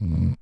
Mm.